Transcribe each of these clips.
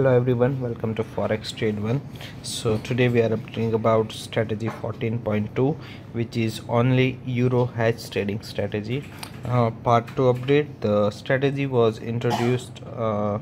hello everyone welcome to forex trade one. So today we are updating about strategy 14.2 which is only euro hedge trading strategy. Uh, part 2 update the strategy was introduced uh,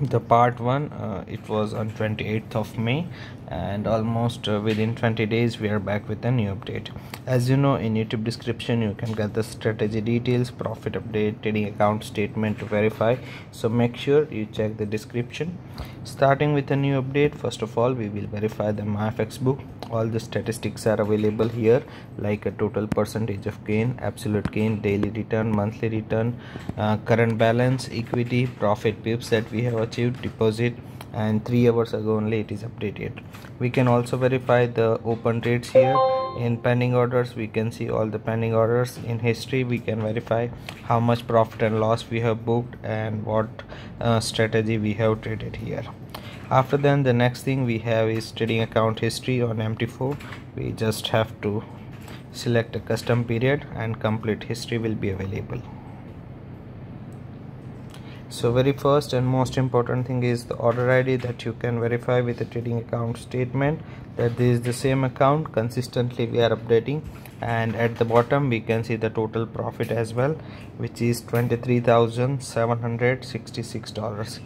the part one uh, it was on 28th of may and almost uh, within 20 days we are back with a new update. As you know in youtube description you can get the strategy details profit update trading account statement to verify. So make sure you check the description. Starting with a new update first of all we will verify the MyFxBook. All the statistics are available here like a total percentage of gain absolute gain daily return monthly return uh, current balance equity profit pips that we have achieved deposit and three hours ago only it is updated. We can also verify the open trades here. In pending orders we can see all the pending orders. In history we can verify how much profit and loss we have booked and what uh, strategy we have traded here. After then the next thing we have is trading account history on mt4 we just have to select a custom period and complete. History will be available so very first and most important thing is the order id that you can verify with the trading account statement that this is the same account. Consistently we are updating. And at the bottom we can see the total profit as well which is $23,766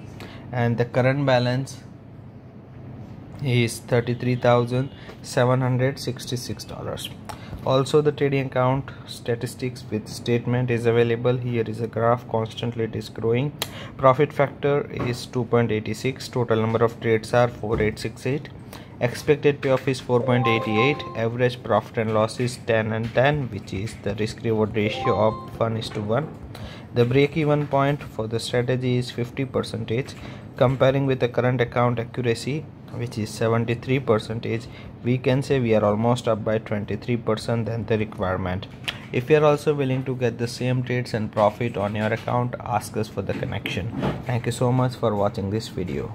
and the current balance is $33,766 also the trading account statistics with statement is available. Here is a graph. Constantly it is growing. Profit factor is 2.86 total number of trades are 4868 expected payoff is 4.88 average profit and loss is 10 and 10 which is the risk reward ratio of 1 is to 1 the break even point for the strategy is 50 percentage comparing with the current account accuracy which is 73 percentage we can say we are almost up by 23 percent than the requirement. If you are also willing to get the same trades and profit on your account ask us for the connection. Thank you so much for watching this video